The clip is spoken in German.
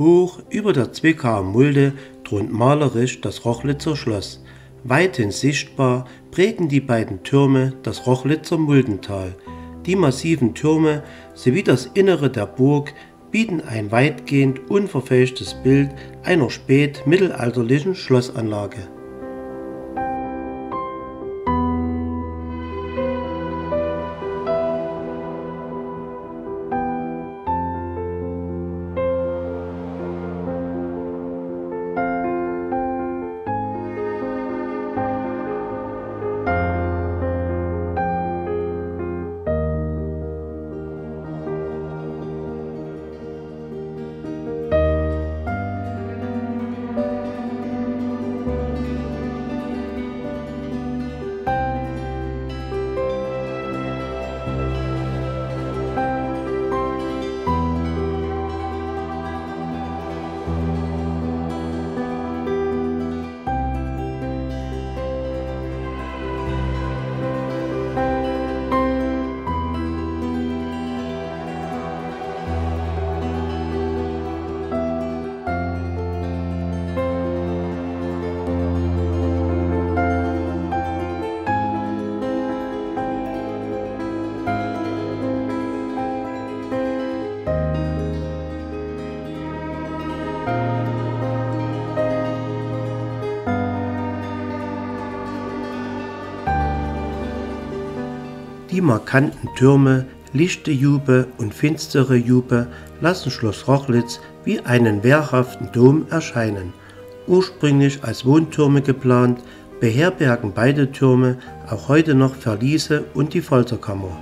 Hoch über der Zwickauer Mulde thront malerisch das Rochlitzer Schloss. Weithin sichtbar prägen die beiden Türme das Rochlitzer Muldental. Die massiven Türme sowie das Innere der Burg bieten ein weitgehend unverfälschtes Bild einer spätmittelalterlichen Schlossanlage. Die markanten Türme, lichte Jube und finstere Jube lassen Schloss Rochlitz wie einen wehrhaften Dom erscheinen. Ursprünglich als Wohntürme geplant, beherbergen beide Türme auch heute noch Verliese und die Folterkammer.